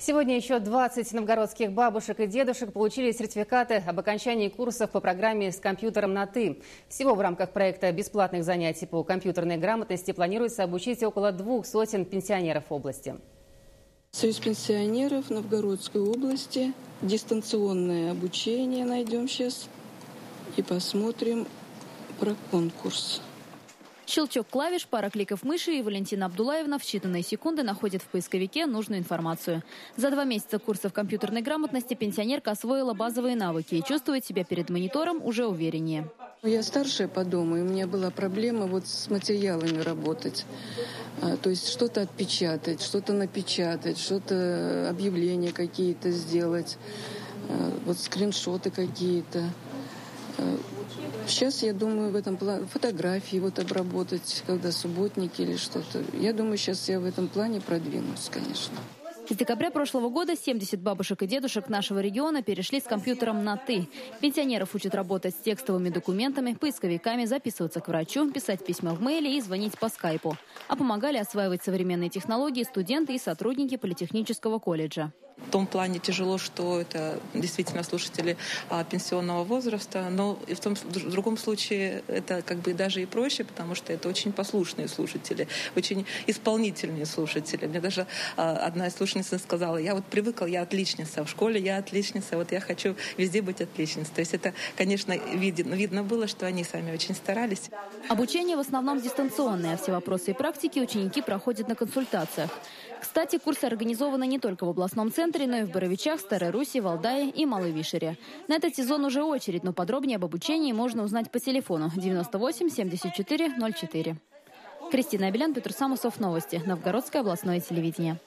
Сегодня еще 20 новгородских бабушек и дедушек получили сертификаты об окончании курсов по программе «С компьютером на «ты». Всего в рамках проекта бесплатных занятий по компьютерной грамотности планируется обучить около двух сотен пенсионеров области. Союз пенсионеров Новгородской области. Дистанционное обучение найдем сейчас. И посмотрим про конкурс. Щелчок клавиш, пара кликов мыши, и Валентина Абдулаевна в считанные секунды находит в поисковике нужную информацию. За два месяца курсов компьютерной грамотности пенсионерка освоила базовые навыки и чувствует себя перед монитором уже увереннее. Я старшая по дому, и у меня была проблема вот с материалами работать. А, то есть что-то отпечатать, что-то напечатать, что-то объявления какие-то сделать, а, вот скриншоты какие-то. Сейчас, я думаю, в этом плане фотографии вот обработать, когда субботники или что-то. Я думаю, сейчас я в этом плане продвинусь, конечно. С декабря прошлого года 70 бабушек и дедушек нашего региона перешли с компьютером на «ты». Пенсионеров учат работать с текстовыми документами, поисковиками, записываться к врачу, писать письма в мейле и звонить по скайпу. А помогали осваивать современные технологии студенты и сотрудники Политехнического колледжа. В том плане тяжело, что это действительно слушатели а, пенсионного возраста, но и в, том, в другом случае это как бы даже и проще, потому что это очень послушные слушатели, очень исполнительные слушатели. Мне даже а, одна из слушательниц сказала, я вот привыкла, я отличница, в школе я отличница, вот я хочу везде быть отличницей. То есть это, конечно, видно, видно было, что они сами очень старались. Обучение в основном дистанционное, а все вопросы и практики ученики проходят на консультациях. Кстати, курсы организованы не только в областном центре, но и в Боровичах, Старой Руси, Валдае и Малой Вишере. На этот сезон уже очередь, но подробнее об обучении можно узнать по телефону 98 74 04. Кристина Абелян, Петр Самусов, Новости. Новгородское областное телевидение.